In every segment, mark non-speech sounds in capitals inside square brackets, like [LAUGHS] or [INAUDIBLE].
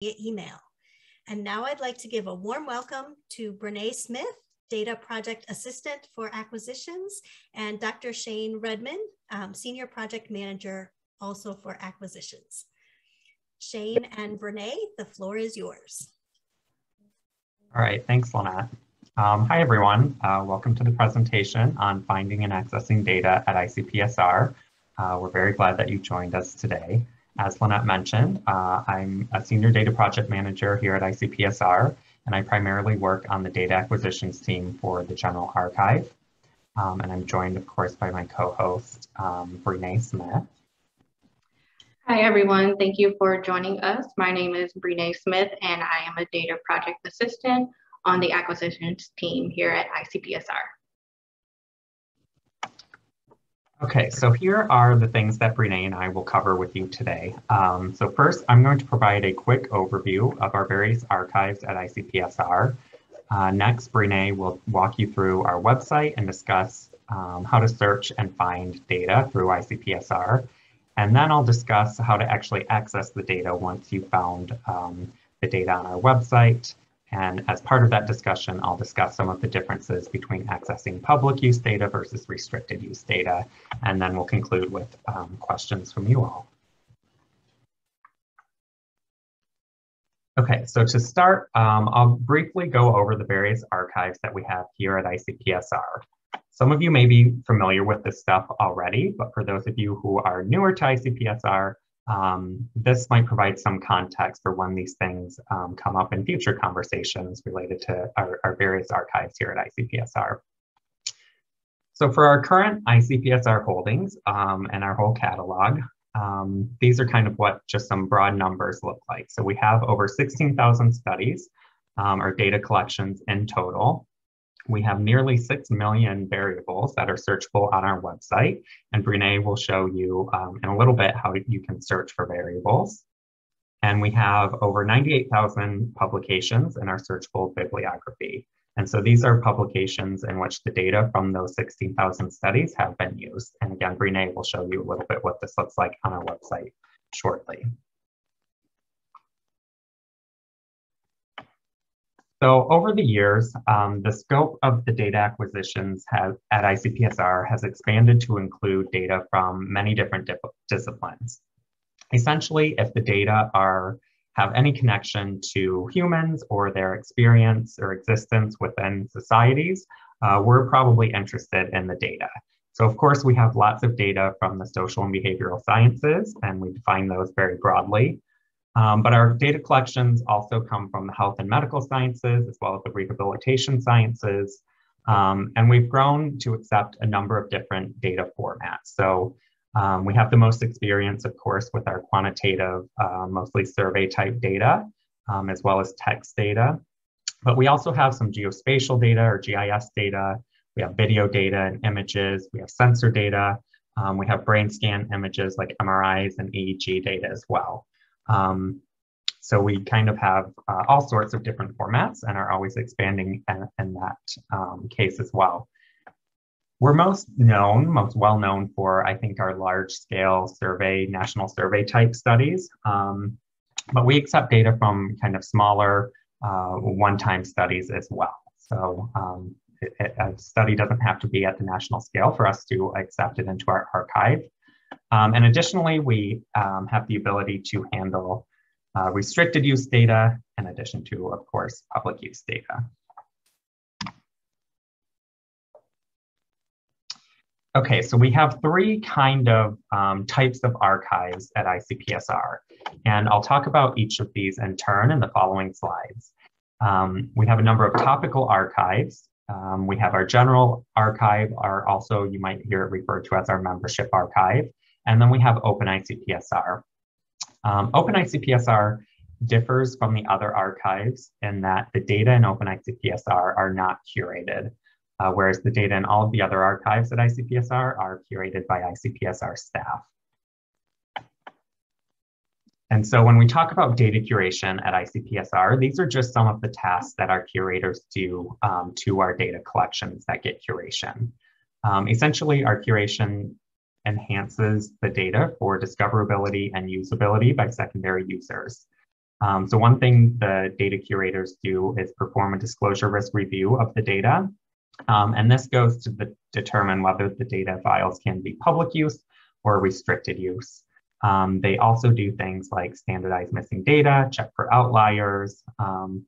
via email. And now I'd like to give a warm welcome to Brene Smith, Data Project Assistant for Acquisitions, and Dr. Shane Redman, um, Senior Project Manager also for Acquisitions. Shane and Brene, the floor is yours. All right, thanks, Lynette. Um, hi, everyone. Uh, welcome to the presentation on finding and accessing data at ICPSR. Uh, we're very glad that you joined us today. As Lynette mentioned, uh, I'm a senior data project manager here at ICPSR, and I primarily work on the data acquisitions team for the General Archive. Um, and I'm joined, of course, by my co-host, um, Brene Smith. Hi, everyone. Thank you for joining us. My name is Brene Smith, and I am a data project assistant on the acquisitions team here at ICPSR. Okay, so here are the things that Brene and I will cover with you today. Um, so first, I'm going to provide a quick overview of our various archives at ICPSR. Uh, next, Brene will walk you through our website and discuss um, how to search and find data through ICPSR. And then I'll discuss how to actually access the data once you found um, the data on our website. And as part of that discussion, I'll discuss some of the differences between accessing public use data versus restricted use data. And then we'll conclude with um, questions from you all. Okay, so to start, um, I'll briefly go over the various archives that we have here at ICPSR. Some of you may be familiar with this stuff already, but for those of you who are newer to ICPSR, um, this might provide some context for when these things um, come up in future conversations related to our, our, various archives here at ICPSR. So for our current ICPSR holdings um, and our whole catalog, um, these are kind of what just some broad numbers look like. So we have over 16,000 studies um, or data collections in total. We have nearly 6 million variables that are searchable on our website, and Brene will show you um, in a little bit how you can search for variables. And we have over 98,000 publications in our searchable bibliography. And so these are publications in which the data from those 16,000 studies have been used. And again, Brene will show you a little bit what this looks like on our website shortly. So over the years, um, the scope of the data acquisitions have, at ICPSR has expanded to include data from many different disciplines. Essentially, if the data are have any connection to humans or their experience or existence within societies, uh, we're probably interested in the data. So of course, we have lots of data from the social and behavioral sciences, and we define those very broadly. Um, but our data collections also come from the health and medical sciences, as well as the rehabilitation sciences. Um, and we've grown to accept a number of different data formats. So um, we have the most experience, of course, with our quantitative, uh, mostly survey type data, um, as well as text data. But we also have some geospatial data or GIS data. We have video data and images. We have sensor data. Um, we have brain scan images like MRIs and EEG data as well. Um, so we kind of have uh, all sorts of different formats and are always expanding in, in that um, case as well. We're most known, most well known for, I think, our large scale survey, national survey type studies. Um, but we accept data from kind of smaller uh, one-time studies as well. So um, it, it, a study doesn't have to be at the national scale for us to accept it into our archive. Um, and additionally, we um, have the ability to handle uh, restricted use data in addition to, of course, public use data. Okay, so we have three kind of um, types of archives at ICPSR, and I'll talk about each of these in turn in the following slides. Um, we have a number of topical archives. Um, we have our general archive, or also you might hear it referred to as our membership archive. And then we have OpenICPSR. Um, OpenICPSR differs from the other archives in that the data in OpenICPSR are not curated, uh, whereas the data in all of the other archives at ICPSR are curated by ICPSR staff. And so when we talk about data curation at ICPSR, these are just some of the tasks that our curators do um, to our data collections that get curation. Um, essentially, our curation enhances the data for discoverability and usability by secondary users. Um, so one thing the data curators do is perform a disclosure risk review of the data. Um, and this goes to the, determine whether the data files can be public use or restricted use. Um, they also do things like standardize missing data, check for outliers. Um,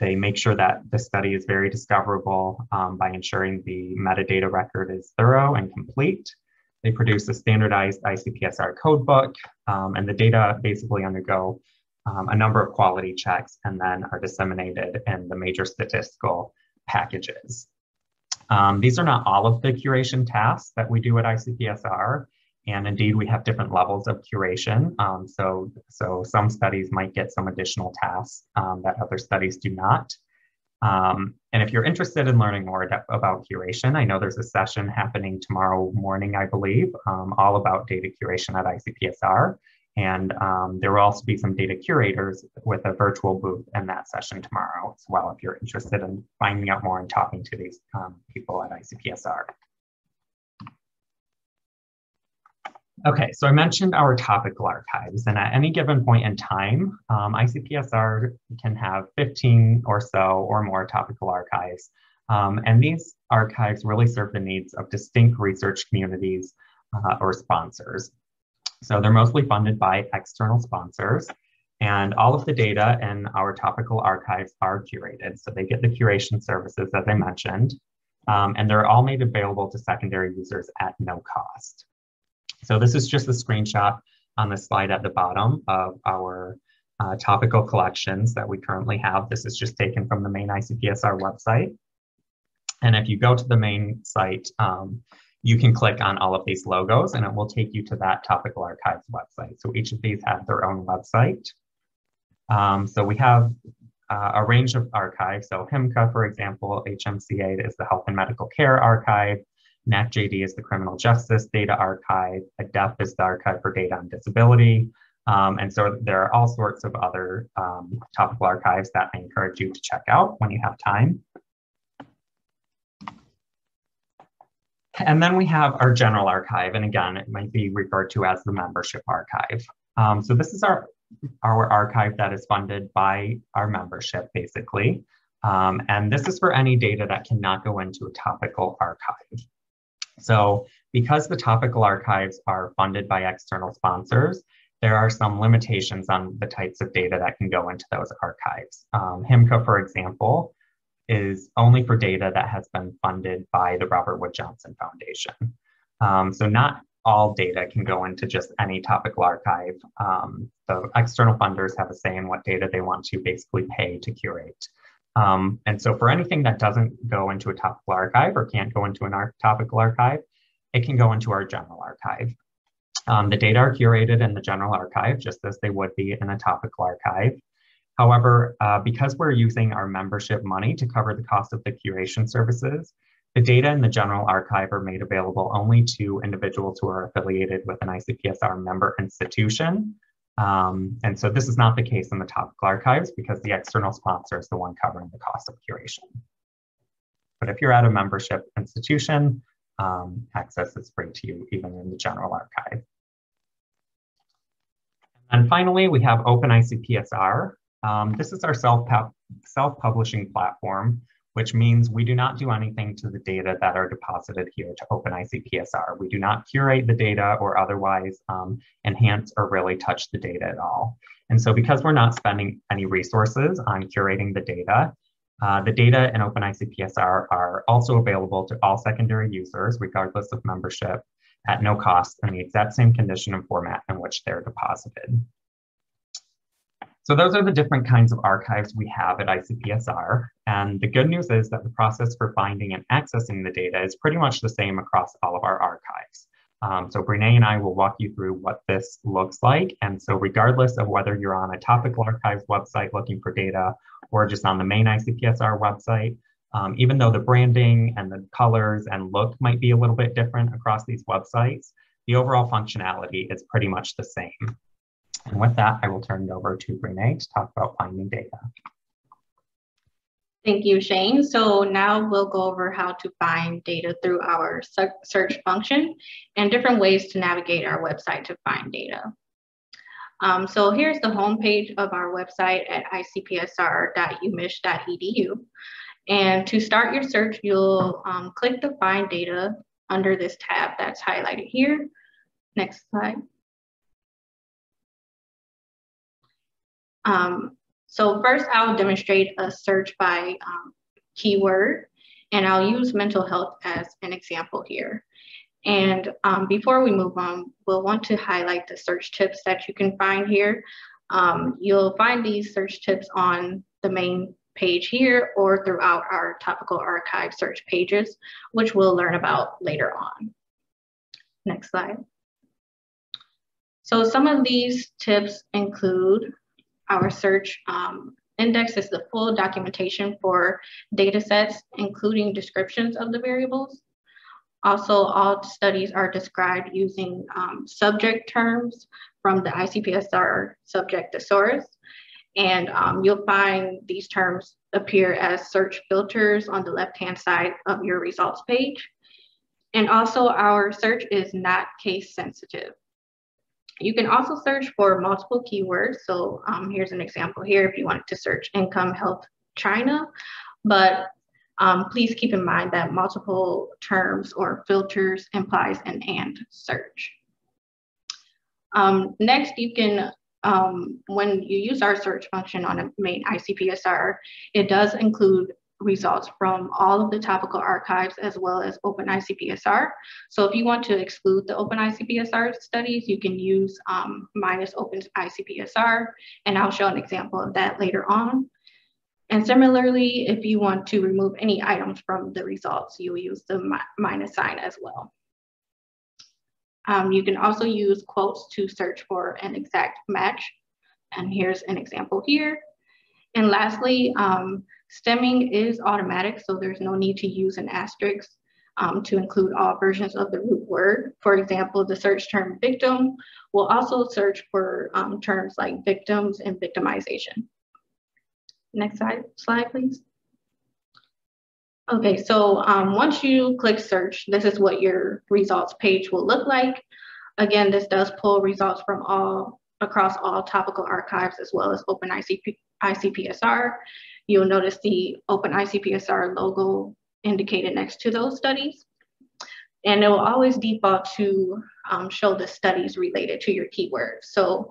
they make sure that the study is very discoverable um, by ensuring the metadata record is thorough and complete. They produce a standardized ICPSR codebook, um, and the data basically undergo um, a number of quality checks and then are disseminated in the major statistical packages. Um, these are not all of the curation tasks that we do at ICPSR. And indeed, we have different levels of curation. Um, so, so some studies might get some additional tasks um, that other studies do not. Um, and if you're interested in learning more about curation, I know there's a session happening tomorrow morning, I believe, um, all about data curation at ICPSR. And um, there will also be some data curators with a virtual booth in that session tomorrow as well, if you're interested in finding out more and talking to these um, people at ICPSR. Okay, so I mentioned our topical archives, and at any given point in time, um, ICPSR can have 15 or so or more topical archives. Um, and these archives really serve the needs of distinct research communities uh, or sponsors. So they're mostly funded by external sponsors, and all of the data in our topical archives are curated. So they get the curation services that I mentioned, um, and they're all made available to secondary users at no cost. So this is just a screenshot on the slide at the bottom of our uh, topical collections that we currently have. This is just taken from the main ICPSR website. And if you go to the main site, um, you can click on all of these logos and it will take you to that topical archives website. So each of these have their own website. Um, so we have uh, a range of archives. So HIMCA, for example, HMCA is the Health and Medical Care Archive. NACJD is the Criminal Justice Data Archive. ADDEP is the Archive for Data on Disability. Um, and so there are all sorts of other um, topical archives that I encourage you to check out when you have time. And then we have our general archive. And again, it might be referred to as the membership archive. Um, so this is our, our archive that is funded by our membership, basically. Um, and this is for any data that cannot go into a topical archive. So because the topical archives are funded by external sponsors, there are some limitations on the types of data that can go into those archives. Um, HMCA, for example, is only for data that has been funded by the Robert Wood Johnson Foundation. Um, so not all data can go into just any topical archive. Um, the external funders have a say in what data they want to basically pay to curate. Um, and so for anything that doesn't go into a topical archive or can't go into an ar topical archive, it can go into our general archive. Um, the data are curated in the general archive, just as they would be in a topical archive. However, uh, because we're using our membership money to cover the cost of the curation services, the data in the general archive are made available only to individuals who are affiliated with an ICPSR member institution um, and so this is not the case in the topical archives because the external sponsor is the one covering the cost of curation. But if you're at a membership institution, um, access is free to you even in the general archive. And finally, we have OpenICPSR. Um, this is our self self-publishing platform which means we do not do anything to the data that are deposited here to OpenICPSR. We do not curate the data or otherwise um, enhance or really touch the data at all. And so because we're not spending any resources on curating the data, uh, the data in OpenICPSR are also available to all secondary users, regardless of membership, at no cost in the exact same condition and format in which they're deposited. So those are the different kinds of archives we have at ICPSR. And the good news is that the process for finding and accessing the data is pretty much the same across all of our archives. Um, so Brene and I will walk you through what this looks like. And so regardless of whether you're on a topical archives website looking for data or just on the main ICPSR website, um, even though the branding and the colors and look might be a little bit different across these websites, the overall functionality is pretty much the same. And with that, I will turn it over to Brene to talk about finding data. Thank you, Shane. So now we'll go over how to find data through our search function and different ways to navigate our website to find data. Um, so here's the homepage of our website at icpsr.umich.edu. And to start your search, you'll um, click the Find Data under this tab that's highlighted here. Next slide. Um, so first I'll demonstrate a search by um, keyword, and I'll use mental health as an example here. And um, before we move on, we'll want to highlight the search tips that you can find here. Um, you'll find these search tips on the main page here or throughout our topical archive search pages, which we'll learn about later on. Next slide. So some of these tips include our search um, index is the full documentation for data sets, including descriptions of the variables. Also, all studies are described using um, subject terms from the ICPSR subject thesaurus. And um, you'll find these terms appear as search filters on the left-hand side of your results page. And also our search is not case sensitive. You can also search for multiple keywords. So um, here's an example here if you wanted to search income, health, China, but um, please keep in mind that multiple terms or filters implies an and search. Um, next, you can, um, when you use our search function on a main ICPSR, it does include results from all of the topical archives as well as Open ICPSR. So if you want to exclude the Open ICPSR studies, you can use um, minus Open ICPSR, and I'll show an example of that later on. And similarly, if you want to remove any items from the results, you'll use the mi minus sign as well. Um, you can also use quotes to search for an exact match. And here's an example here. And lastly, um, stemming is automatic, so there's no need to use an asterisk um, to include all versions of the root word. For example, the search term victim will also search for um, terms like victims and victimization. Next slide, slide please. Okay, so um, once you click search, this is what your results page will look like. Again, this does pull results from all across all topical archives as well as Open ICP, ICPSR. You'll notice the Open ICPSR logo indicated next to those studies. And it will always default to um, show the studies related to your keyword. So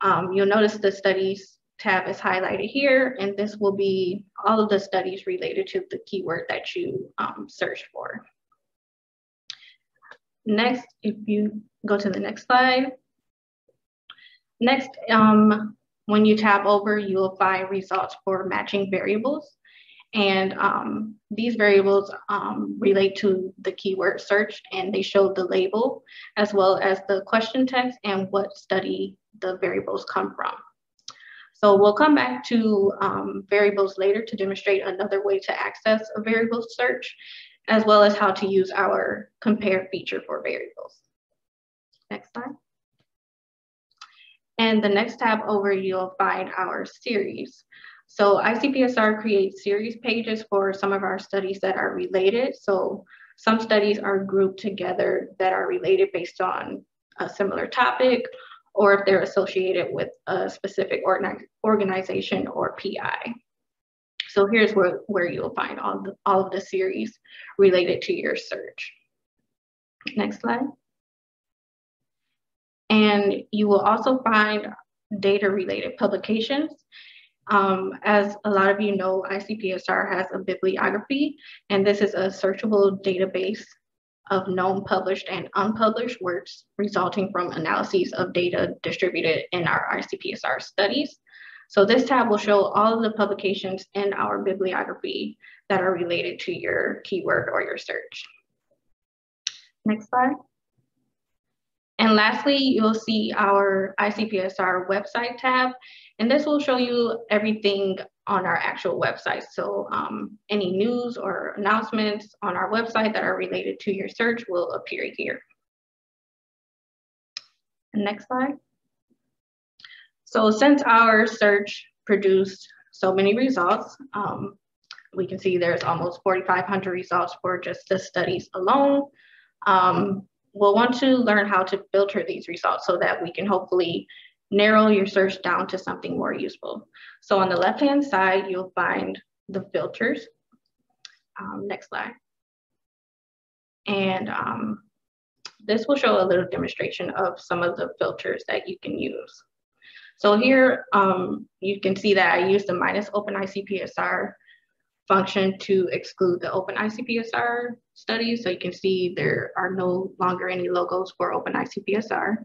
um, you'll notice the studies tab is highlighted here, and this will be all of the studies related to the keyword that you um, searched for. Next, if you go to the next slide. Next, um, when you tab over, you will find results for matching variables. And um, these variables um, relate to the keyword search and they show the label as well as the question text and what study the variables come from. So we'll come back to um, variables later to demonstrate another way to access a variable search, as well as how to use our compare feature for variables. Next slide. And the next tab over, you'll find our series. So ICPSR creates series pages for some of our studies that are related. So some studies are grouped together that are related based on a similar topic or if they're associated with a specific organization or PI. So here's where, where you'll find all, the, all of the series related to your search. Next slide. And you will also find data related publications. Um, as a lot of you know, ICPSR has a bibliography, and this is a searchable database of known published and unpublished works resulting from analyses of data distributed in our ICPSR studies. So this tab will show all of the publications in our bibliography that are related to your keyword or your search. Next slide. And lastly, you'll see our ICPSR website tab, and this will show you everything on our actual website. So um, any news or announcements on our website that are related to your search will appear here. Next slide. So since our search produced so many results, um, we can see there's almost 4,500 results for just the studies alone. Um, we'll want to learn how to filter these results so that we can hopefully narrow your search down to something more useful. So on the left-hand side, you'll find the filters. Um, next slide. And um, this will show a little demonstration of some of the filters that you can use. So here um, you can see that I used the minus open ICPSR function to exclude the open ICPSR studies. So you can see there are no longer any logos for open ICPSR.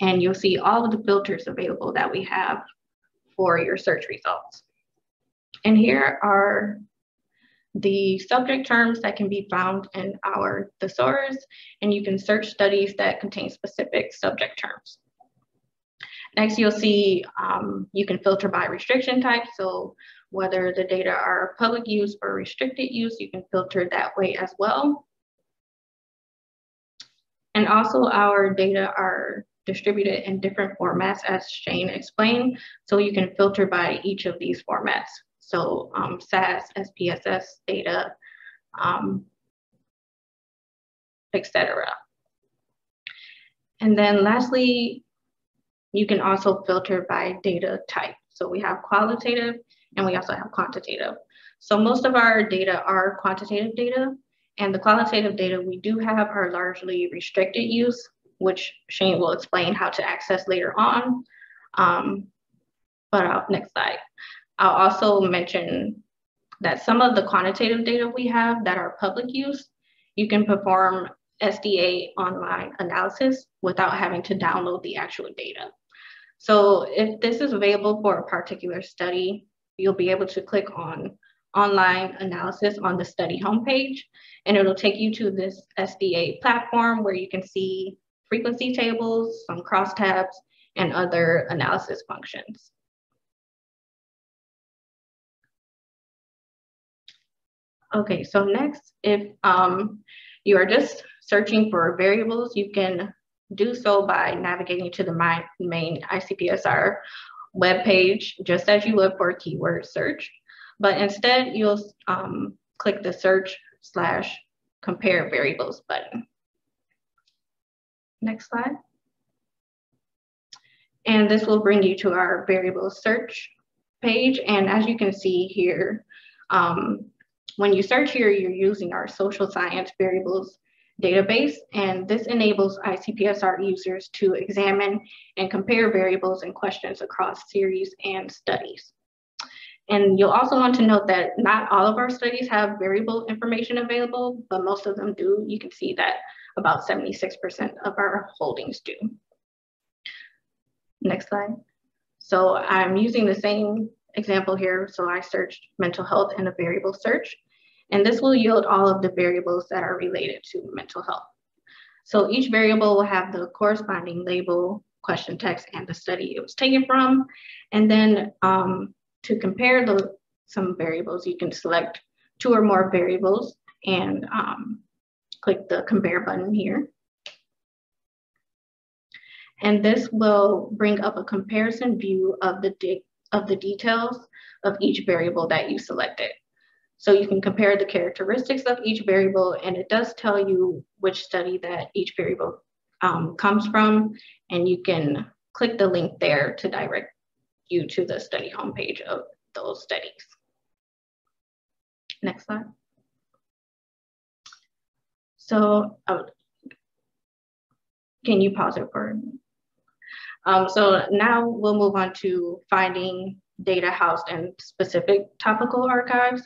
And you'll see all of the filters available that we have for your search results. And here are the subject terms that can be found in our thesaurus, and you can search studies that contain specific subject terms. Next, you'll see um, you can filter by restriction type. So whether the data are public use or restricted use, you can filter that way as well. And also our data are distributed in different formats as Shane explained. So you can filter by each of these formats. So um, SAS, SPSS data, um, etc. And then lastly, you can also filter by data type. So we have qualitative and we also have quantitative. So most of our data are quantitative data and the qualitative data we do have are largely restricted use, which Shane will explain how to access later on. Um, but uh, next slide. I'll also mention that some of the quantitative data we have that are public use, you can perform SDA online analysis without having to download the actual data. So if this is available for a particular study, you'll be able to click on online analysis on the study homepage, and it'll take you to this SDA platform where you can see frequency tables, some crosstabs, and other analysis functions. Okay, so next, if um, you are just searching for variables, you can do so by navigating to the main ICPSR webpage, just as you would for a keyword search. But instead, you'll um, click the search slash compare variables button. Next slide. And this will bring you to our variable search page. And as you can see here, um, when you search here, you're using our social science variables database, and this enables ICPSR users to examine and compare variables and questions across series and studies. And you'll also want to note that not all of our studies have variable information available, but most of them do. You can see that about 76% of our holdings do. Next slide. So I'm using the same example here. So I searched mental health in a variable search. And this will yield all of the variables that are related to mental health. So each variable will have the corresponding label, question text, and the study it was taken from. And then um, to compare the, some variables, you can select two or more variables and um, click the compare button here. And this will bring up a comparison view of the, of the details of each variable that you selected. So you can compare the characteristics of each variable and it does tell you which study that each variable um, comes from and you can click the link there to direct you to the study homepage of those studies. Next slide. So oh, can you pause it for um, so now we'll move on to finding data housed in specific topical archives.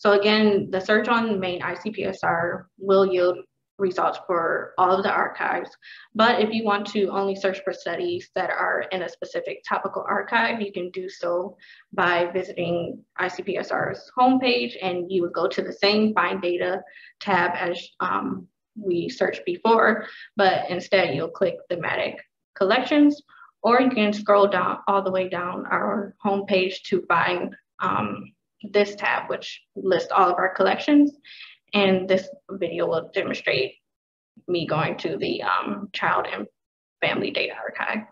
So again, the search on main ICPSR will yield results for all of the archives. But if you want to only search for studies that are in a specific topical archive, you can do so by visiting ICPSR's homepage and you would go to the same find data tab as um, we searched before, but instead you'll click thematic collections or you can scroll down all the way down our homepage to find um, this tab, which lists all of our collections. And this video will demonstrate me going to the um, Child and Family Data Archive.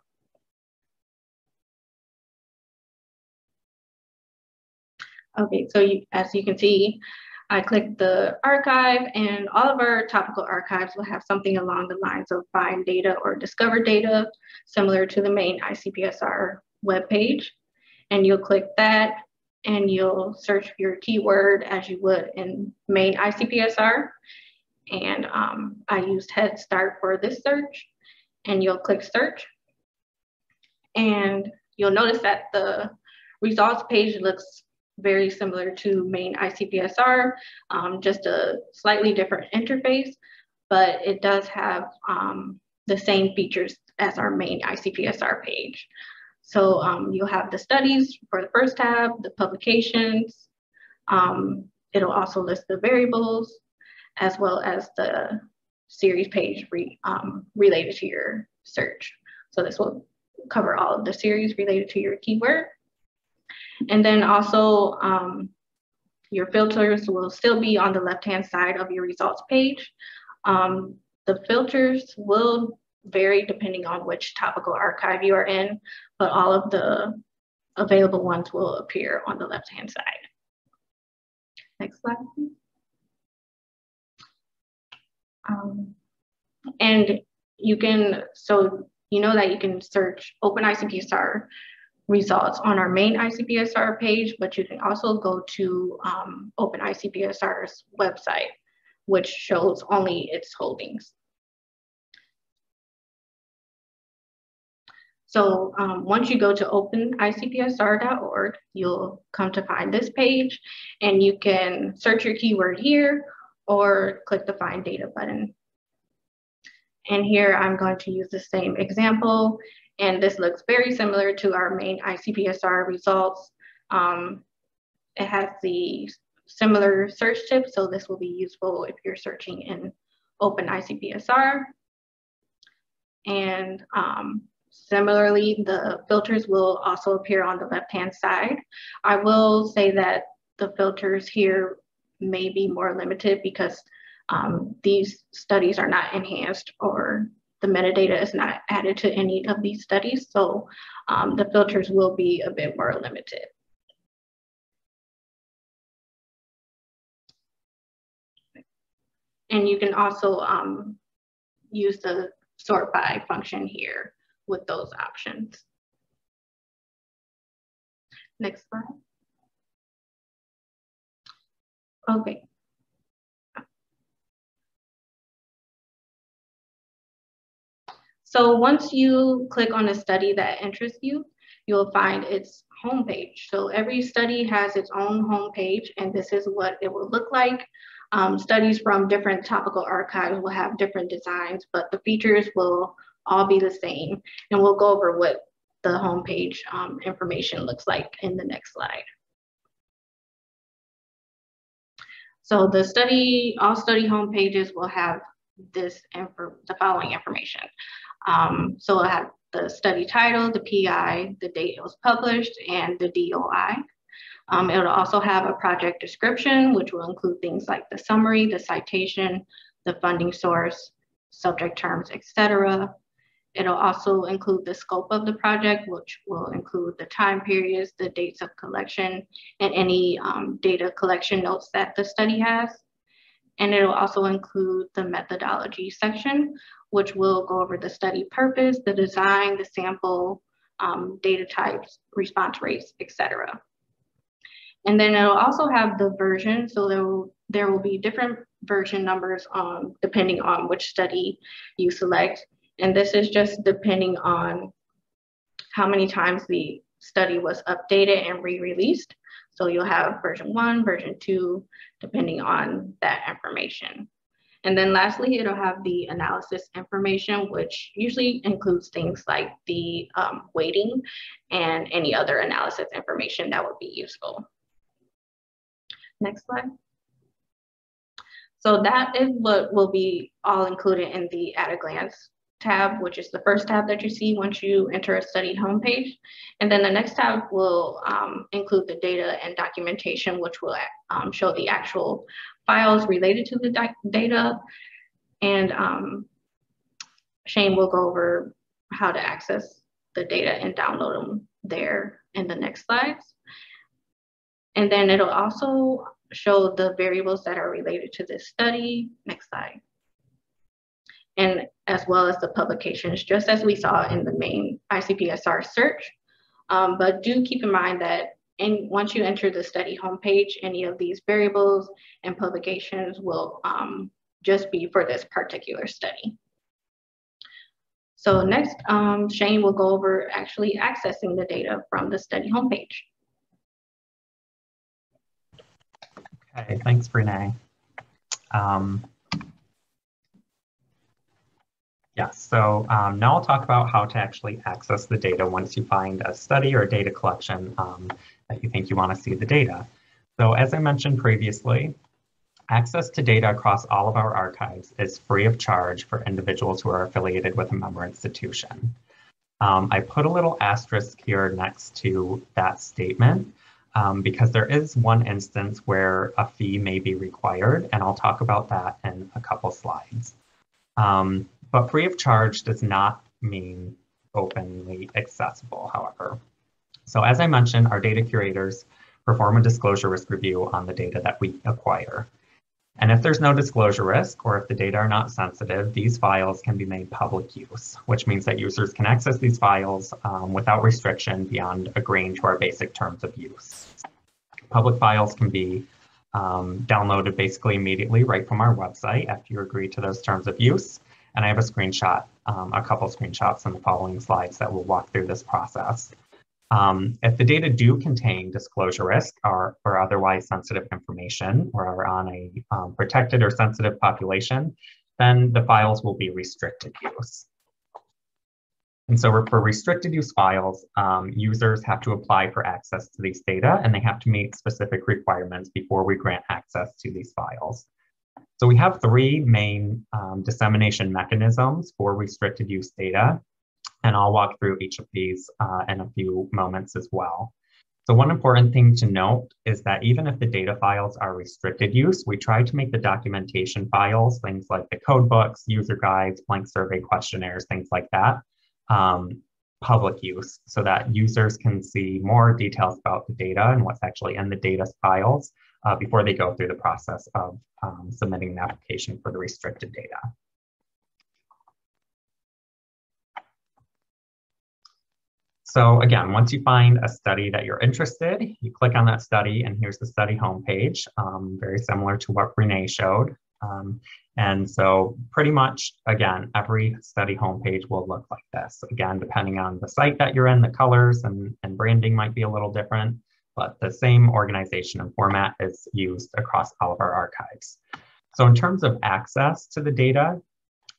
Okay, so you, as you can see, I click the archive and all of our topical archives will have something along the lines of find data or discover data, similar to the main ICPSR webpage. And you'll click that and you'll search your keyword as you would in main ICPSR. And um, I used Head Start for this search and you'll click search. And you'll notice that the results page looks very similar to main ICPSR, um, just a slightly different interface, but it does have um, the same features as our main ICPSR page. So um, you'll have the studies for the first tab, the publications. Um, it'll also list the variables as well as the series page re, um, related to your search. So this will cover all of the series related to your keyword. And then also um, your filters will still be on the left-hand side of your results page. Um, the filters will vary depending on which topical archive you are in, but all of the available ones will appear on the left-hand side. Next slide. Um, and you can, so you know that you can search Open ICPSR results on our main ICPSR page, but you can also go to um, Open ICPSR's website, which shows only its holdings. So um, once you go to openicpsr.org, you'll come to find this page and you can search your keyword here or click the find data button. And here I'm going to use the same example and this looks very similar to our main ICPSR results. Um, it has the similar search tips, so this will be useful if you're searching in Open ICPSR. And um, similarly, the filters will also appear on the left-hand side. I will say that the filters here may be more limited because um, these studies are not enhanced or the metadata is not added to any of these studies, so um, the filters will be a bit more limited. And you can also um, use the sort by function here with those options. Next slide. Okay, So once you click on a study that interests you, you'll find its homepage. So every study has its own homepage and this is what it will look like. Um, studies from different topical archives will have different designs, but the features will all be the same. And we'll go over what the homepage um, information looks like in the next slide. So the study, all study homepages will have this info, the following information. Um, so I have the study title, the PI, the date it was published, and the DOI. Um, it'll also have a project description, which will include things like the summary, the citation, the funding source, subject terms, etc. It'll also include the scope of the project, which will include the time periods, the dates of collection, and any um, data collection notes that the study has. And it'll also include the methodology section, which will go over the study purpose, the design, the sample, um, data types, response rates, etc. And then it'll also have the version, so there will, there will be different version numbers um, depending on which study you select. And this is just depending on how many times the study was updated and re-released. So you'll have version one, version two, depending on that information. And then lastly, it'll have the analysis information, which usually includes things like the um, weighting and any other analysis information that would be useful. Next slide. So that is what will be all included in the at a glance tab, which is the first tab that you see once you enter a study homepage. And then the next tab will um, include the data and documentation, which will um, show the actual files related to the data. And um, Shane will go over how to access the data and download them there in the next slides. And then it'll also show the variables that are related to this study. Next slide. And as well as the publications, just as we saw in the main ICPSR search. Um, but do keep in mind that and once you enter the study homepage, any of these variables and publications will um, just be for this particular study. So next, um, Shane will go over actually accessing the data from the study homepage. Okay, thanks, Brene. Um, yes, so um, now I'll talk about how to actually access the data once you find a study or a data collection um, that you think you want to see the data. So as I mentioned previously, access to data across all of our archives is free of charge for individuals who are affiliated with a member institution. Um, I put a little asterisk here next to that statement um, because there is one instance where a fee may be required, and I'll talk about that in a couple slides. Um, but free of charge does not mean openly accessible, however. So as I mentioned, our data curators perform a disclosure risk review on the data that we acquire. And if there's no disclosure risk, or if the data are not sensitive, these files can be made public use, which means that users can access these files um, without restriction beyond agreeing to our basic terms of use. Public files can be um, downloaded basically immediately right from our website after you agree to those terms of use. And I have a screenshot, um, a couple screenshots in the following slides that will walk through this process. Um, if the data do contain disclosure risk or, or otherwise sensitive information or are on a um, protected or sensitive population, then the files will be restricted use. And so for restricted use files, um, users have to apply for access to these data and they have to meet specific requirements before we grant access to these files. So we have three main um, dissemination mechanisms for restricted use data. And I'll walk through each of these uh, in a few moments as well. So one important thing to note is that even if the data files are restricted use, we try to make the documentation files, things like the code books, user guides, blank survey questionnaires, things like that, um, public use so that users can see more details about the data and what's actually in the data files uh, before they go through the process of um, submitting an application for the restricted data. So again, once you find a study that you're interested, you click on that study and here's the study homepage, um, very similar to what Brene showed. Um, and so pretty much, again, every study homepage will look like this. Again, depending on the site that you're in, the colors and, and branding might be a little different, but the same organization and format is used across all of our archives. So in terms of access to the data,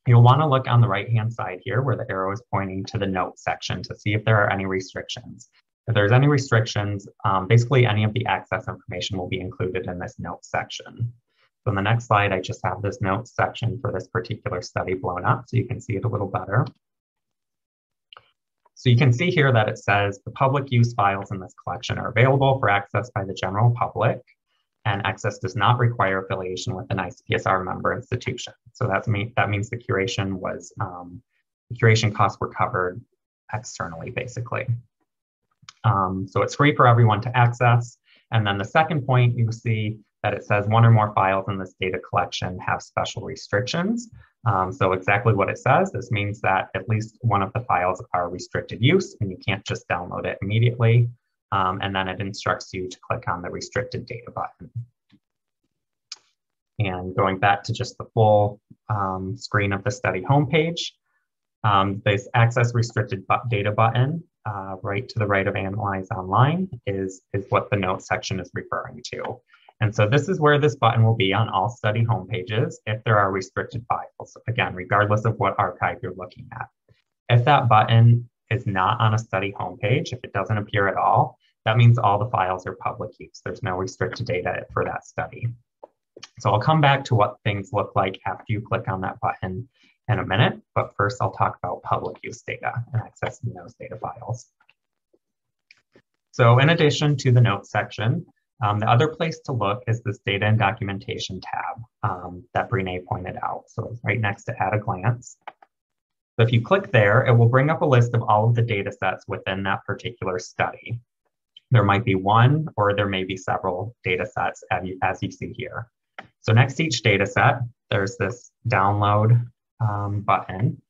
You'll want to look on the right-hand side here where the arrow is pointing to the notes section to see if there are any restrictions. If there's any restrictions, um, basically any of the access information will be included in this notes section. So in the next slide, I just have this notes section for this particular study blown up so you can see it a little better. So you can see here that it says the public use files in this collection are available for access by the general public and access does not require affiliation with an ICPSR member institution. So that's mean, that means the curation was, um, the curation costs were covered externally, basically. Um, so it's free for everyone to access. And then the second point, you see that it says one or more files in this data collection have special restrictions. Um, so exactly what it says, this means that at least one of the files are restricted use and you can't just download it immediately um, and then it instructs you to click on the restricted data button. And going back to just the full um, screen of the study homepage, um, this access restricted data button uh, right to the right of Analyze Online is, is what the notes section is referring to. And so this is where this button will be on all study homepages if there are restricted files, again, regardless of what archive you're looking at. If that button is not on a study homepage, if it doesn't appear at all, that means all the files are public use. There's no restricted data for that study. So I'll come back to what things look like after you click on that button in a minute, but first I'll talk about public use data and accessing those data files. So in addition to the notes section, um, the other place to look is this data and documentation tab um, that Brene pointed out. So it's right next to at a glance. So if you click there, it will bring up a list of all of the data sets within that particular study. There might be one or there may be several data sets as you, as you see here. So next to each data set, there's this download um, button.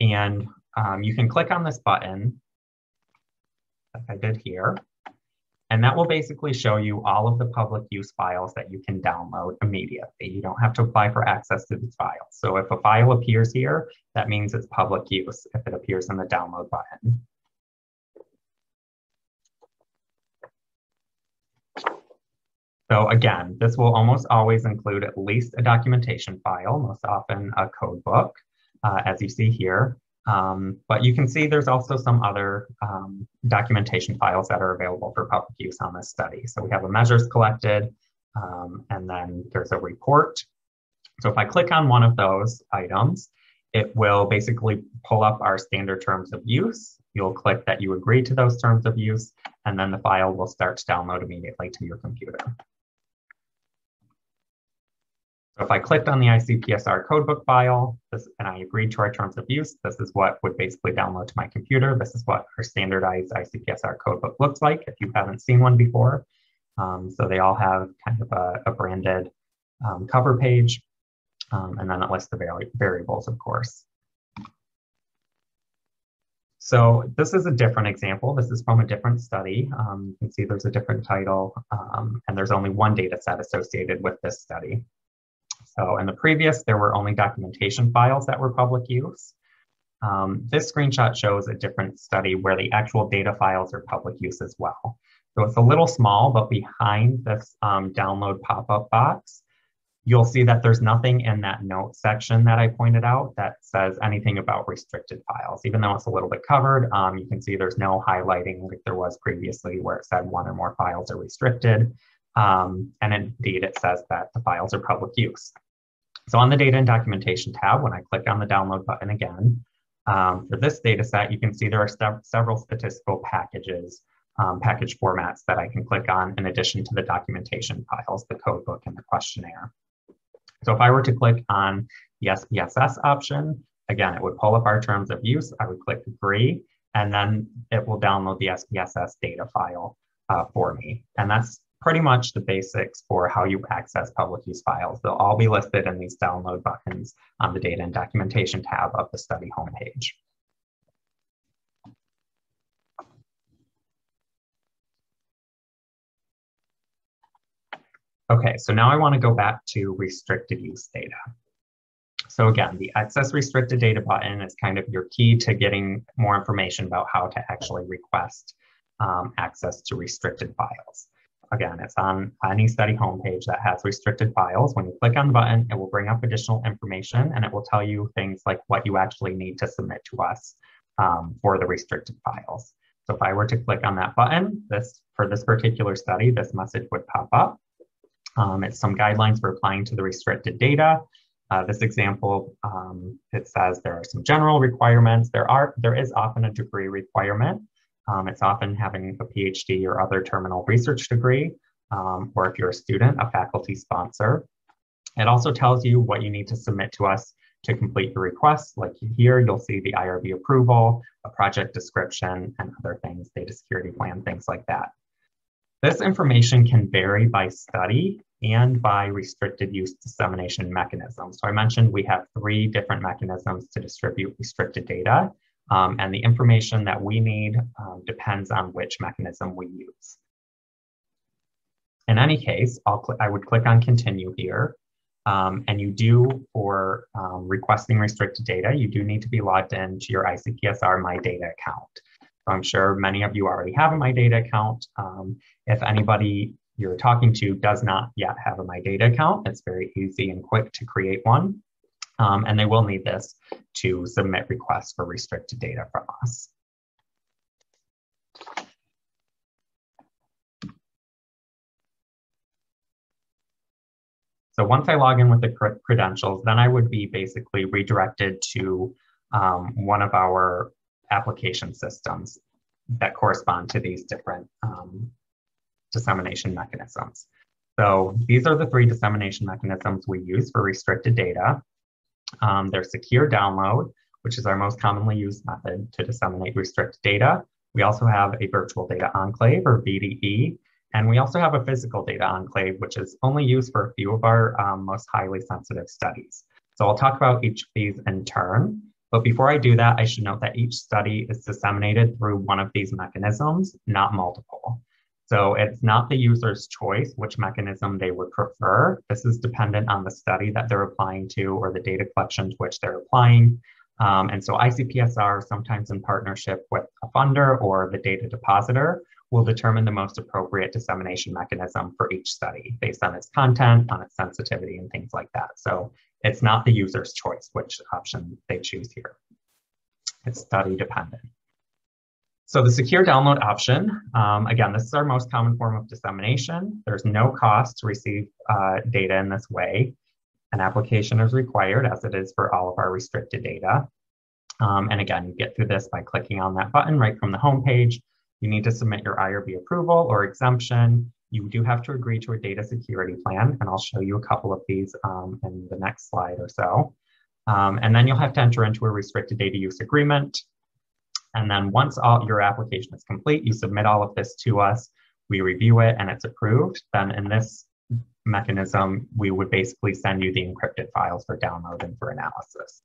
And um, you can click on this button, like I did here, and that will basically show you all of the public use files that you can download immediately. You don't have to apply for access to these files. So if a file appears here, that means it's public use if it appears in the download button. So again, this will almost always include at least a documentation file, most often a code book, uh, as you see here. Um, but you can see there's also some other um, documentation files that are available for public use on this study. So we have a measures collected, um, and then there's a report. So if I click on one of those items, it will basically pull up our standard terms of use. You'll click that you agree to those terms of use, and then the file will start to download immediately to your computer. So if I clicked on the ICPSR codebook file this, and I agreed to our terms of use, this is what would basically download to my computer. This is what our standardized ICPSR codebook looks like if you haven't seen one before. Um, so they all have kind of a, a branded um, cover page, um, and then it lists the vari variables, of course. So this is a different example. This is from a different study. Um, you can see there's a different title, um, and there's only one data set associated with this study. So in the previous, there were only documentation files that were public use. Um, this screenshot shows a different study where the actual data files are public use as well. So it's a little small, but behind this um, download pop-up box, you'll see that there's nothing in that note section that I pointed out that says anything about restricted files. Even though it's a little bit covered, um, you can see there's no highlighting like there was previously where it said one or more files are restricted. Um, and indeed, it says that the files are public use. So on the data and documentation tab, when I click on the download button again, um, for this data set, you can see there are several statistical packages, um, package formats that I can click on in addition to the documentation files, the code book and the questionnaire. So if I were to click on the SPSS option, again, it would pull up our terms of use. I would click agree, and then it will download the SPSS data file uh, for me. And that's pretty much the basics for how you access public use files. They'll all be listed in these download buttons on the data and documentation tab of the study homepage. Okay, so now I want to go back to restricted use data. So again, the access restricted data button is kind of your key to getting more information about how to actually request um, access to restricted files. Again, it's on any study homepage that has restricted files. When you click on the button, it will bring up additional information and it will tell you things like what you actually need to submit to us um, for the restricted files. So if I were to click on that button, this for this particular study, this message would pop up. Um, it's some guidelines for applying to the restricted data. Uh, this example, um, it says there are some general requirements. There are there is often a degree requirement. Um, it's often having a PhD or other terminal research degree, um, or if you're a student, a faculty sponsor. It also tells you what you need to submit to us to complete your request. Like here, you'll see the IRB approval, a project description, and other things, data security plan, things like that. This information can vary by study and by restricted use dissemination mechanisms. So I mentioned we have three different mechanisms to distribute restricted data. Um, and the information that we need um, depends on which mechanism we use. In any case, i would click on continue here. Um, and you do, for um, requesting restricted data, you do need to be logged into your ICPSR My Data account. So I'm sure many of you already have a My Data account. Um, if anybody you're talking to does not yet have a My Data account, it's very easy and quick to create one. Um, and they will need this to submit requests for restricted data from us. So once I log in with the credentials, then I would be basically redirected to um, one of our application systems that correspond to these different um, dissemination mechanisms. So these are the three dissemination mechanisms we use for restricted data. Um, there's secure download, which is our most commonly used method to disseminate restricted data. We also have a virtual data enclave or VDE, and we also have a physical data enclave, which is only used for a few of our um, most highly sensitive studies. So I'll talk about each of these in turn. But before I do that, I should note that each study is disseminated through one of these mechanisms, not multiple. So it's not the user's choice which mechanism they would prefer. This is dependent on the study that they're applying to or the data collection to which they're applying. Um, and so ICPSR, sometimes in partnership with a funder or the data depositor, will determine the most appropriate dissemination mechanism for each study based on its content, on its sensitivity, and things like that. So it's not the user's choice which option they choose here. It's study dependent. So the secure download option, um, again, this is our most common form of dissemination. There's no cost to receive uh, data in this way. An application is required as it is for all of our restricted data. Um, and again, you get through this by clicking on that button right from the home page. You need to submit your IRB approval or exemption you do have to agree to a data security plan, and I'll show you a couple of these um, in the next slide or so. Um, and then you'll have to enter into a restricted data use agreement. And then once all your application is complete, you submit all of this to us, we review it and it's approved. Then in this mechanism, we would basically send you the encrypted files for download and for analysis.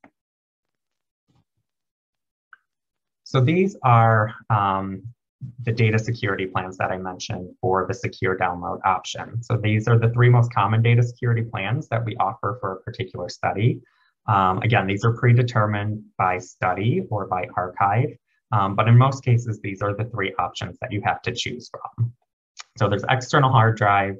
So these are um, the data security plans that I mentioned for the secure download option. So these are the three most common data security plans that we offer for a particular study. Um, again, these are predetermined by study or by archive, um, but in most cases, these are the three options that you have to choose from. So there's external hard drive,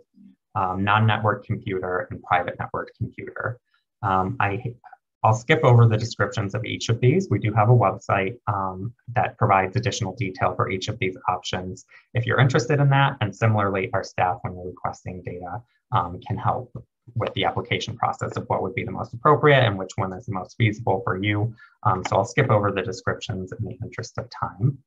um, non-network computer, and private network computer. Um, I I'll skip over the descriptions of each of these. We do have a website um, that provides additional detail for each of these options. If you're interested in that, and similarly, our staff, when you're requesting data, um, can help with the application process of what would be the most appropriate and which one is the most feasible for you. Um, so I'll skip over the descriptions in the interest of time.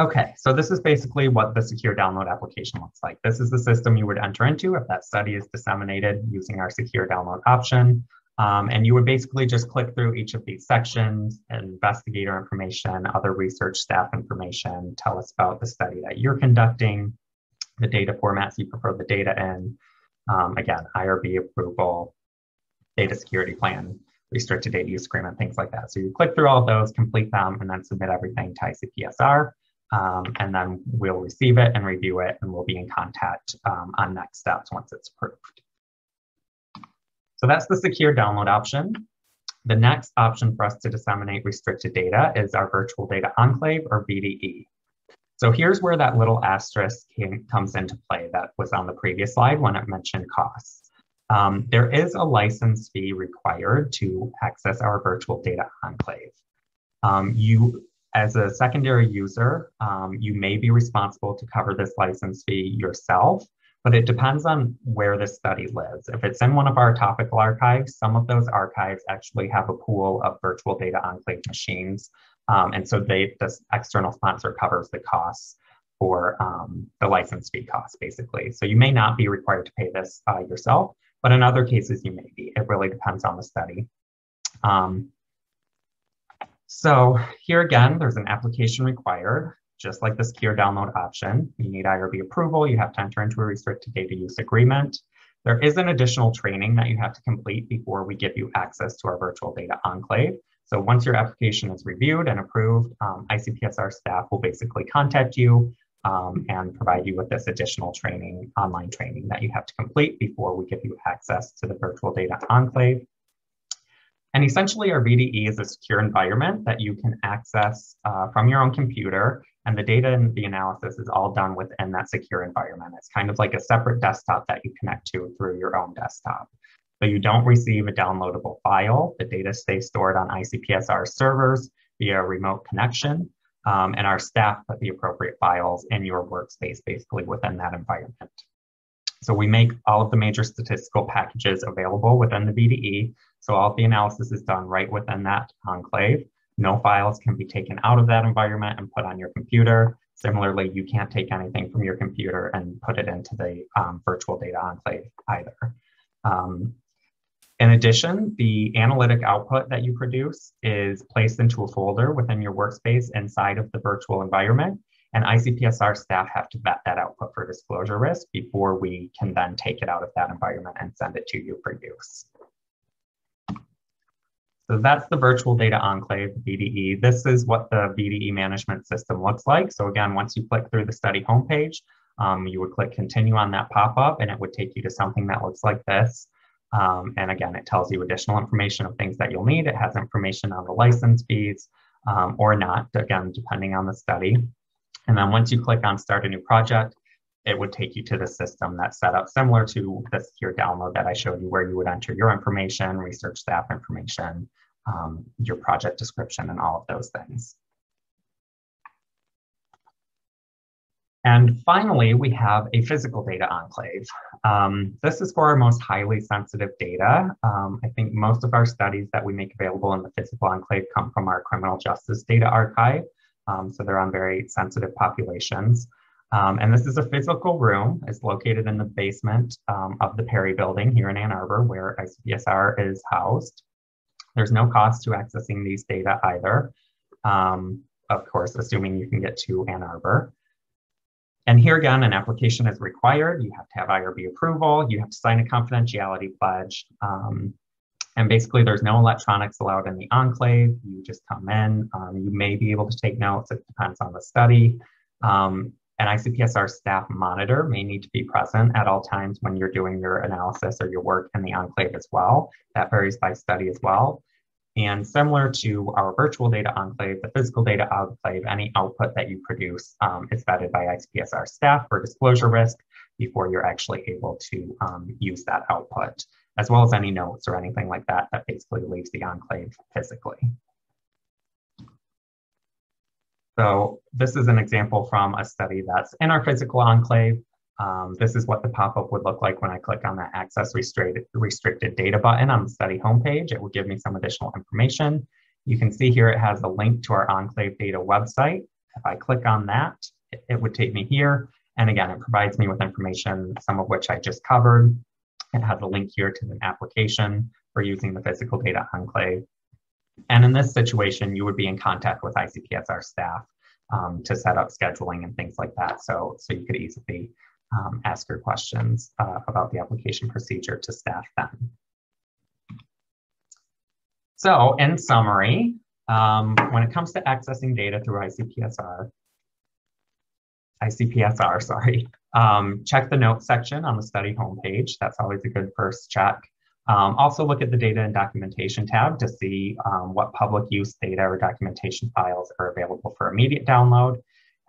Okay, so this is basically what the secure download application looks like. This is the system you would enter into if that study is disseminated using our secure download option. Um, and you would basically just click through each of these sections, investigator information, other research staff information, tell us about the study that you're conducting, the data formats you prefer the data in, um, again, IRB approval, data security plan, restricted data use agreement, things like that. So you click through all of those, complete them, and then submit everything to ICPSR. Um, and then we'll receive it and review it, and we'll be in contact um, on next steps once it's approved. So that's the secure download option. The next option for us to disseminate restricted data is our virtual data enclave or VDE. So here's where that little asterisk came, comes into play that was on the previous slide when it mentioned costs. Um, there is a license fee required to access our virtual data enclave. Um, you as a secondary user, um, you may be responsible to cover this license fee yourself, but it depends on where the study lives. If it's in one of our topical archives, some of those archives actually have a pool of virtual data enclave machines. Um, and so they, this external sponsor covers the costs for um, the license fee costs, basically. So you may not be required to pay this uh, yourself, but in other cases you may be. It really depends on the study. Um, so here again, there's an application required, just like the secure download option. You need IRB approval. You have to enter into a restricted data use agreement. There is an additional training that you have to complete before we give you access to our virtual data enclave. So once your application is reviewed and approved, um, ICPSR staff will basically contact you um, and provide you with this additional training, online training that you have to complete before we give you access to the virtual data enclave. And essentially our VDE is a secure environment that you can access uh, from your own computer and the data and the analysis is all done within that secure environment. It's kind of like a separate desktop that you connect to through your own desktop. So you don't receive a downloadable file. The data stays stored on ICPSR servers via remote connection. Um, and our staff put the appropriate files in your workspace basically within that environment. So we make all of the major statistical packages available within the VDE so all the analysis is done right within that enclave. No files can be taken out of that environment and put on your computer. Similarly, you can't take anything from your computer and put it into the um, virtual data enclave either. Um, In addition, the analytic output that you produce is placed into a folder within your workspace inside of the virtual environment. And ICPSR staff have to vet that output for disclosure risk before we can then take it out of that environment and send it to you for use. So that's the virtual data enclave, VDE. This is what the VDE management system looks like. So again, once you click through the study homepage, um, you would click continue on that pop-up and it would take you to something that looks like this. Um, and again, it tells you additional information of things that you'll need. It has information on the license fees um, or not, again, depending on the study. And then once you click on start a new project, it would take you to the system that's set up similar to this here download that I showed you where you would enter your information, research staff information, um, your project description and all of those things. And finally, we have a physical data enclave. Um, this is for our most highly sensitive data. Um, I think most of our studies that we make available in the physical enclave come from our criminal justice data archive. Um, so they're on very sensitive populations. Um, and this is a physical room. It's located in the basement um, of the Perry building here in Ann Arbor where ICPSR is housed. There's no cost to accessing these data either. Um, of course, assuming you can get to Ann Arbor. And here again, an application is required. You have to have IRB approval. You have to sign a confidentiality pledge. Um, and basically, there's no electronics allowed in the enclave. You just come in. Um, you may be able to take notes. It depends on the study. Um, an ICPSR staff monitor may need to be present at all times when you're doing your analysis or your work in the enclave as well. That varies by study as well. And similar to our virtual data enclave, the physical data enclave, any output that you produce um, is vetted by ICPSR staff for disclosure risk before you're actually able to um, use that output, as well as any notes or anything like that that basically leaves the enclave physically. So this is an example from a study that's in our physical enclave. Um, this is what the pop-up would look like when I click on that access restricted, restricted data button on the study homepage. It will give me some additional information. You can see here it has a link to our Enclave data website. If I click on that, it, it would take me here. And again, it provides me with information, some of which I just covered. It has a link here to an application for using the physical data enclave. And in this situation, you would be in contact with ICPSR staff um, to set up scheduling and things like that. So, so you could easily um, ask your questions uh, about the application procedure to staff then. So in summary, um, when it comes to accessing data through ICPSR, ICPSR, [LAUGHS] sorry, um, check the notes section on the study homepage. That's always a good first check. Um, also look at the data and documentation tab to see um, what public use data or documentation files are available for immediate download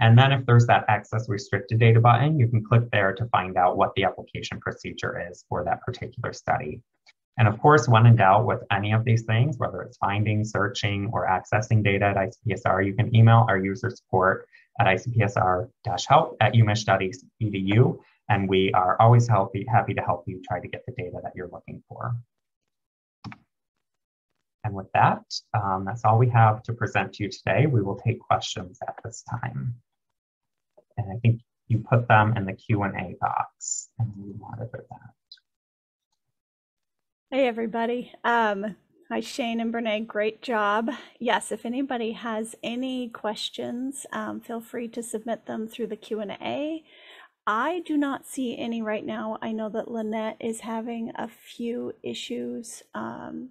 and then if there's that access restricted data button, you can click there to find out what the application procedure is for that particular study. And of course, when in doubt with any of these things, whether it's finding, searching, or accessing data at ICPSR, you can email our user support at icpsr-help at umich.edu. And we are always happy, happy to help you try to get the data that you're looking for. And with that, um, that's all we have to present to you today. We will take questions at this time. And I think you put them in the Q&A box and we monitor that. Hey, everybody. Um, hi, Shane and Brene. Great job. Yes, if anybody has any questions, um, feel free to submit them through the Q&A. I do not see any right now. I know that Lynette is having a few issues um,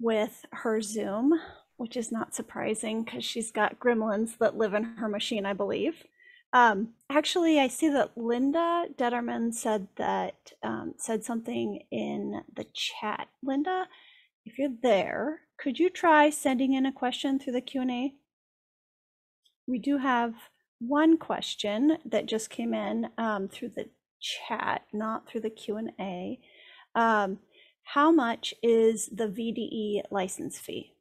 with her Zoom, which is not surprising because she's got gremlins that live in her machine, I believe. Um, actually, I see that Linda Detterman said that um, said something in the chat. Linda, if you're there, could you try sending in a question through the Q and A? We do have one question that just came in um, through the chat, not through the Q and A. Um, how much is the VDE license fee?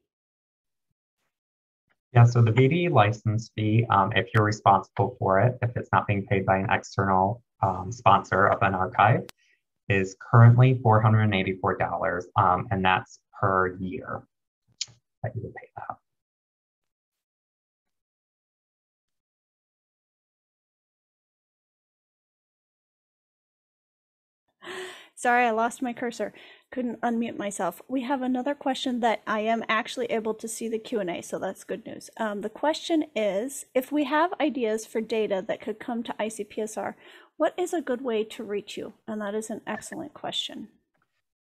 Yeah, so the VDE license fee, um, if you're responsible for it, if it's not being paid by an external um, sponsor of an archive, is currently $484, um, and that's per year that you would pay that. Sorry, I lost my cursor. Couldn't unmute myself. We have another question that I am actually able to see the Q&A, so that's good news. Um, the question is, if we have ideas for data that could come to ICPSR, what is a good way to reach you? And that is an excellent question.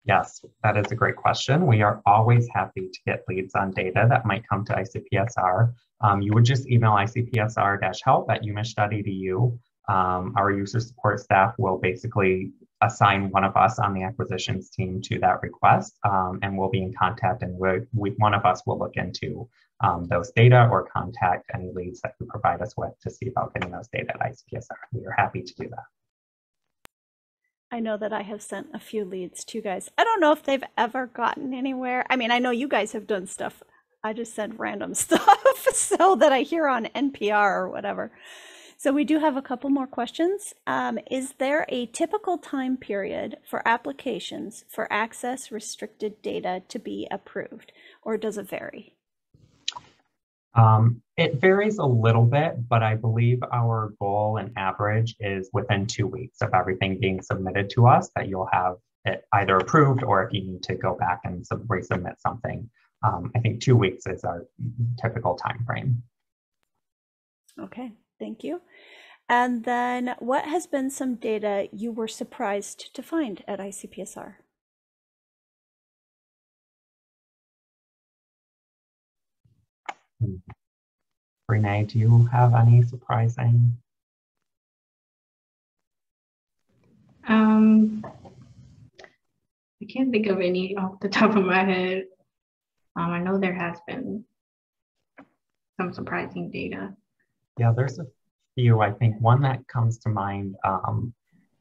Yes, that is a great question. We are always happy to get leads on data that might come to ICPSR. Um, you would just email icpsr-help at umich.edu. Um, our user support staff will basically assign one of us on the acquisitions team to that request, um, and we'll be in contact and we, we, one of us will look into um, those data or contact any leads that you provide us with to see about getting those data at ICPSR. We are happy to do that. I know that I have sent a few leads to you guys. I don't know if they've ever gotten anywhere. I mean, I know you guys have done stuff. I just send random [LAUGHS] stuff so that I hear on NPR or whatever. So we do have a couple more questions. Um, is there a typical time period for applications for access restricted data to be approved, or does it vary? Um, it varies a little bit, but I believe our goal and average is within two weeks of everything being submitted to us that you'll have it either approved or if you need to go back and sub- resubmit something. Um, I think two weeks is our typical time frame. Okay, thank you. And then what has been some data you were surprised to find at ICPSR? Renee, do you have any surprising? Um, I can't think of any off the top of my head. Um, I know there has been some surprising data. Yeah, there's a few. I think one that comes to mind um,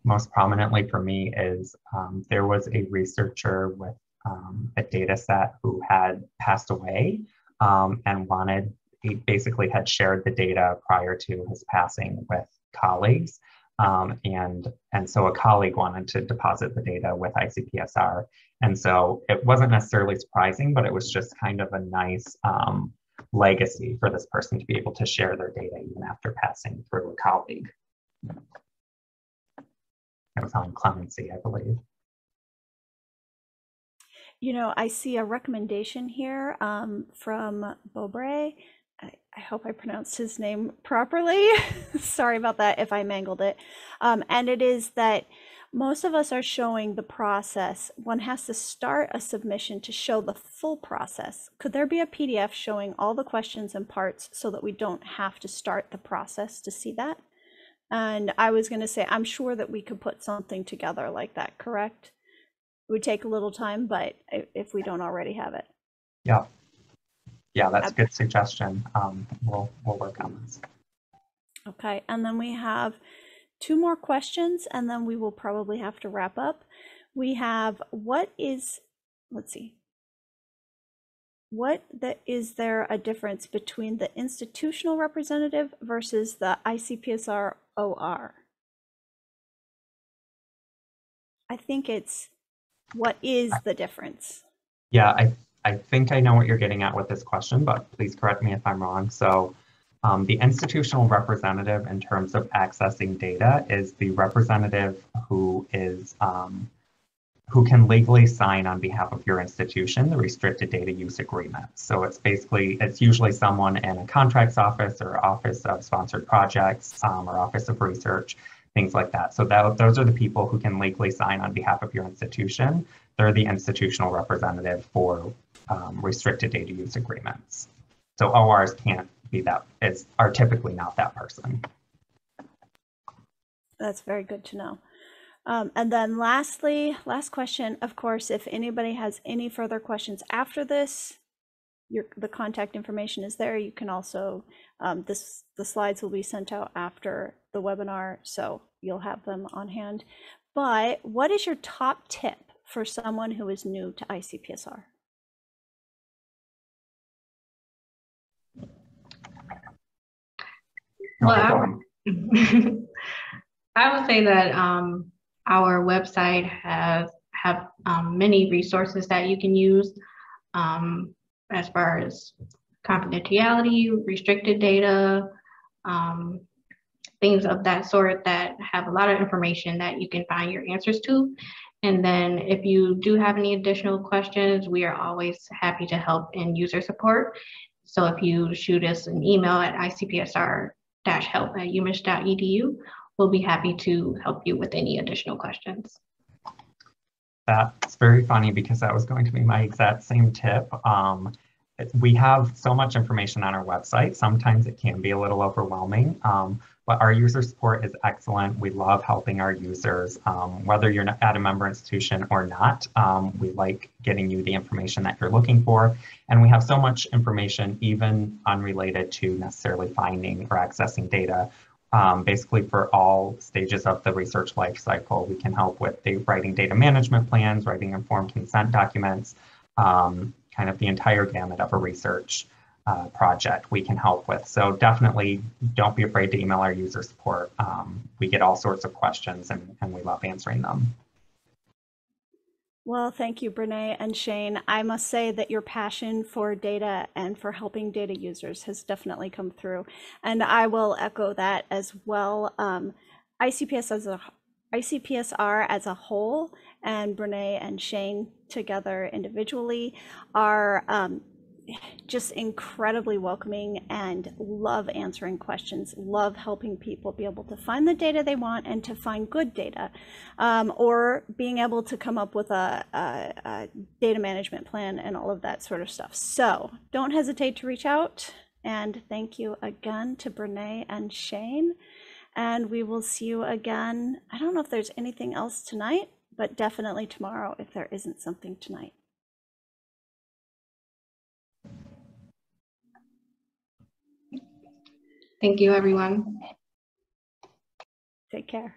most prominently for me is um, there was a researcher with um, a data set who had passed away um, and wanted, he basically had shared the data prior to his passing with colleagues. Um, and, and so a colleague wanted to deposit the data with ICPSR. And so it wasn't necessarily surprising, but it was just kind of a nice um, legacy for this person to be able to share their data even after passing through a colleague. It was on clemency, I believe. You know, I see a recommendation here um, from Bobre. I, I, hope I pronounced his name properly. [LAUGHS] Sorry about that if I mangled it. Um, and it is that most of us are showing the process. One has to start a submission to show the full process. Could there be a PDF showing all the questions and parts so that we don't have to start the process to see that? And I was going to say, I'm sure that we could put something together like that, correct? It would take a little time, but if we don't already have it. Yeah. Yeah, that's a good suggestion. Um, we'll, we'll work on this. Okay, and then we have two more questions and then we will probably have to wrap up. We have what is, let's see, what the, is there a difference between the institutional representative versus the ICPSR OR? I think it's what is the difference? Yeah, I, I think I know what you're getting at with this question, but please correct me if I'm wrong. So um, the institutional representative in terms of accessing data is the representative who is um, who can legally sign on behalf of your institution the restricted data use agreement. So it's basically, it's usually someone in a contracts office or office of sponsored projects um, or office of research, things like that. So that, those are the people who can legally sign on behalf of your institution. They're the institutional representative for um, restricted data use agreements. So ORs can't be that is are typically not that person. That's very good to know. Um, and then lastly, last question, of course, if anybody has any further questions after this, your, the contact information is there. You can also, um, this the slides will be sent out after the webinar, so you'll have them on hand. But what is your top tip for someone who is new to ICPSR? Well, I would, [LAUGHS] I would say that um, our website has have um, many resources that you can use um, as far as confidentiality, restricted data, um, things of that sort that have a lot of information that you can find your answers to. And then if you do have any additional questions, we are always happy to help in user support. So if you shoot us an email at icpsr-help at umich.edu, we'll be happy to help you with any additional questions. That's very funny because that was going to be my exact same tip. Um, we have so much information on our website. Sometimes it can be a little overwhelming, um, but our user support is excellent. We love helping our users, um, whether you're at a member institution or not. Um, we like getting you the information that you're looking for. And we have so much information, even unrelated to necessarily finding or accessing data. Um, basically for all stages of the research lifecycle, we can help with the writing data management plans, writing informed consent documents, um, kind of the entire gamut of a research uh, project we can help with. So definitely don't be afraid to email our user support. Um, we get all sorts of questions and, and we love answering them. Well, thank you, Brene and Shane. I must say that your passion for data and for helping data users has definitely come through. And I will echo that as well. Um, ICPS as a ICPSR as a whole and Brene and Shane together individually are um, just incredibly welcoming and love answering questions, love helping people be able to find the data they want and to find good data, um, or being able to come up with a, a, a, data management plan and all of that sort of stuff. So don't hesitate to reach out. And thank you again to Brene and Shane. And we will see you again. I don't know if there's anything else tonight, but definitely tomorrow if there isn't something tonight. Thank you, everyone. Take care.